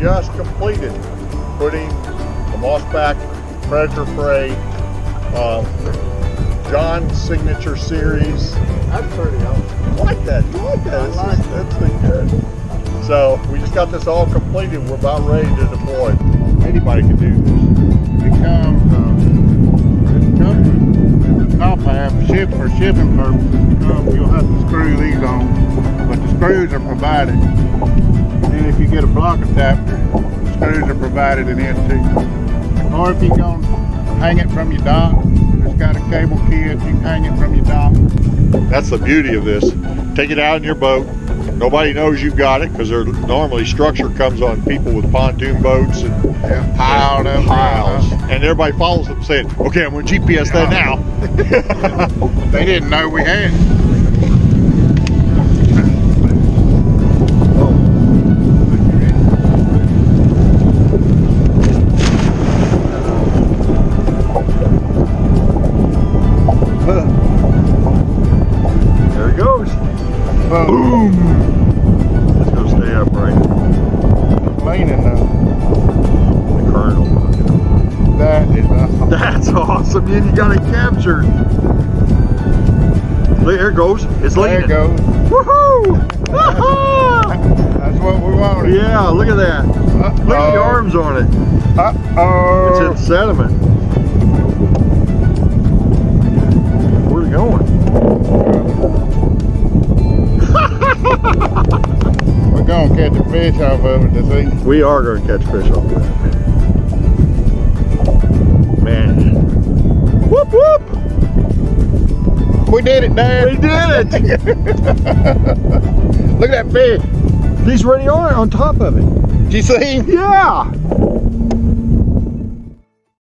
just completed putting the Mossback Predator Fray uh, John's signature series. That's pretty awesome. I like that. You like that? I This like is- That's pretty good. So we just got this all completed. We're about ready to deploy. Anybody can do this. It comes, uh, it comes with the top half, ship for shipping purposes. It comes, you'll have to screw these on, but the screws are provided. And get a block adapter, the screws are provided in it too. Or if you're gonna hang it from your dock, it's got a cable kit, you can hang it from your dock. That's the beauty of this. Take it out in your boat. Nobody knows you've got it because normally structure comes on people with pontoon boats and Yeah, piled up. piles, and everybody follows them saying, "Okay, I'm going to GPS that now." They didn't know we had. there Boom. It's to stay upright. Leaning though. The kernel. That is a That's awesome. Man, you got it captured. There it goes. It's There leaning. it goes. Woohoo! That's what we wanted. yeah, look at that. Look at the arms on it. Uh It's oh. in sediment. Catch a fish off of it this evening. We are going to catch fish off of that. Man. Whoop whoop! We did it, Dad. We did it! Look at that fish. He's already on on top of it. Did you see him? Yeah!